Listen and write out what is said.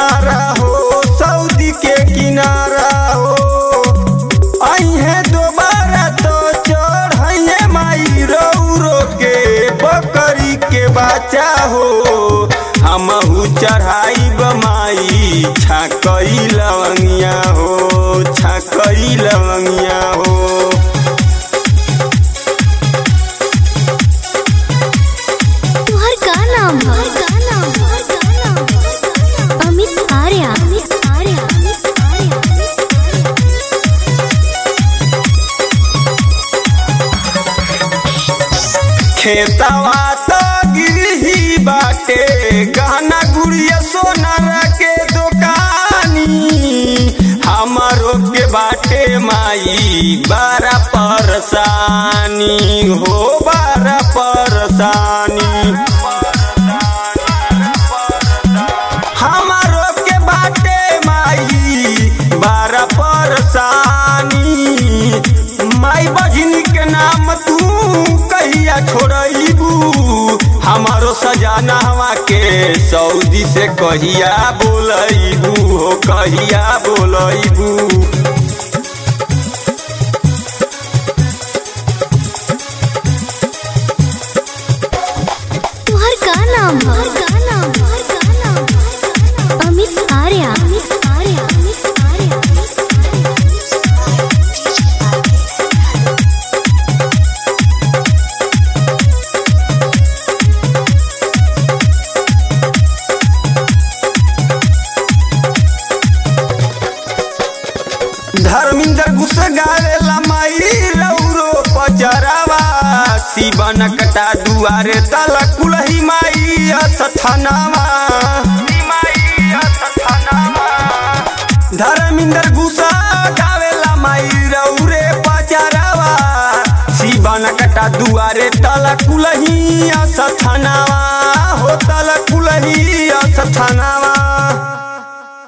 किनारा हो, सऊदी के किनारा हो। अहे दोबारा तो चढ़े माई रौरो के, बकरी के बच्चा हो। हमहू चढ़ाई बमाई छाकई लवंगिया हो, छाकई लवंगिया हो। खेतवा तो गिरही बाटे, गहना गुड़िया सोनारा के दुकानी। हमारो के बाटे माई, बारा परसानी, हो बारा परसानी। हमारो के बाटे माई, बारा परसानी। सजाना हवा के सऊदी से कहिया बोलबू हो कहिया बोलबू तुहर का नाम? अमित आर्य। धर्मिंदर घुस गावेला माई रौरो पचरावा शिवन कटा दुआरे तल कुलही माई असथनावा धर्मिंदर घुस गावेला माई रौरे पचरावा शिवन कटा दुआरे तल कुलही असथनावा हो तल कुलही असथनावा